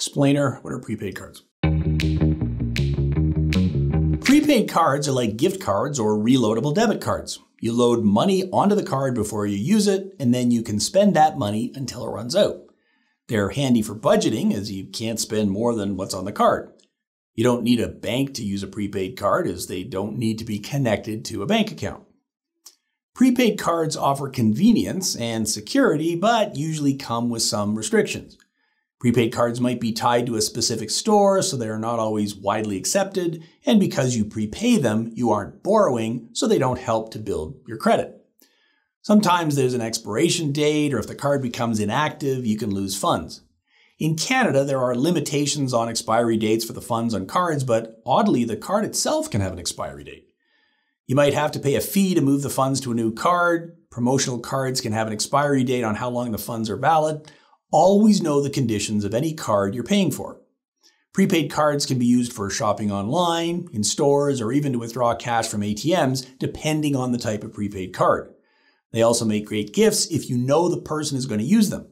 Explainer, what are prepaid cards? Prepaid cards are like gift cards or reloadable debit cards. You load money onto the card before you use it, and then you can spend that money until it runs out. They're handy for budgeting as you can't spend more than what's on the card. You don't need a bank to use a prepaid card as they don't need to be connected to a bank account. Prepaid cards offer convenience and security, but usually come with some restrictions. Prepaid cards might be tied to a specific store, so they are not always widely accepted, and because you prepay them, you aren't borrowing, so they don't help to build your credit. Sometimes there's an expiration date, or if the card becomes inactive, you can lose funds. In Canada, there are limitations on expiry dates for the funds on cards, but oddly, the card itself can have an expiry date. You might have to pay a fee to move the funds to a new card. Promotional cards can have an expiry date on how long the funds are valid. Always know the conditions of any card you're paying for. Prepaid cards can be used for shopping online, in stores, or even to withdraw cash from ATMs, depending on the type of prepaid card. They also make great gifts if you know the person is going to use them.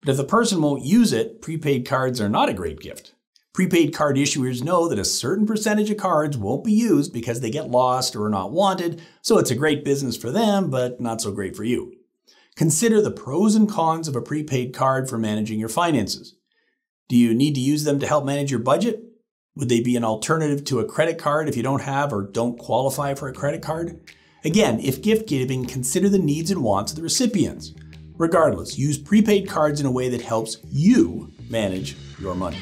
But if the person won't use it, prepaid cards are not a great gift. Prepaid card issuers know that a certain percentage of cards won't be used because they get lost or are not wanted, so it's a great business for them, but not so great for you. Consider the pros and cons of a prepaid card for managing your finances. Do you need to use them to help manage your budget? Would they be an alternative to a credit card if you don't have or don't qualify for a credit card? Again, if gift giving, consider the needs and wants of the recipients. Regardless, use prepaid cards in a way that helps you manage your money.